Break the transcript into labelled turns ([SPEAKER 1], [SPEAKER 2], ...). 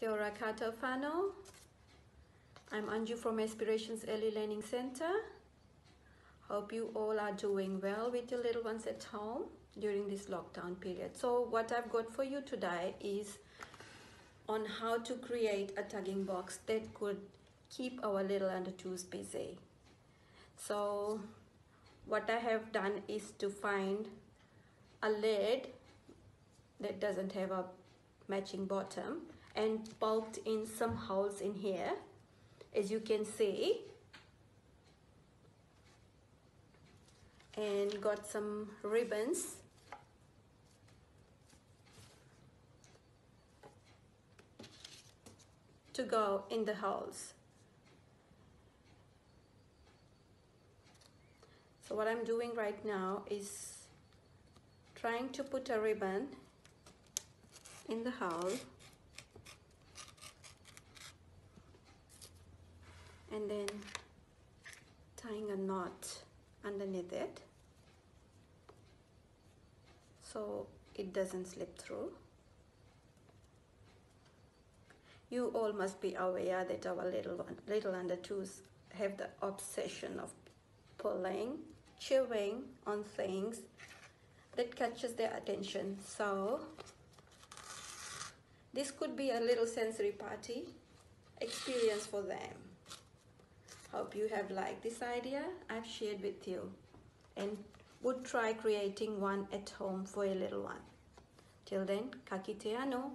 [SPEAKER 1] Kia ora. I'm Anju from Aspirations Early Learning Centre. Hope you all are doing well with your little ones at home during this lockdown period. So what I've got for you today is on how to create a tugging box that could keep our little under twos busy. So what I have done is to find a lid that doesn't have a matching bottom and bulked in some holes in here. As you can see. And got some ribbons. To go in the holes so what I'm doing right now is trying to put a ribbon in the hole and then tying a knot underneath it so it doesn't slip through. You all must be aware that our little one, little under twos have the obsession of pulling chewing on things that catches their attention. So this could be a little sensory party experience for them Hope you have liked this idea I've shared with you and would try creating one at home for a little one. Till then, ka kite anō.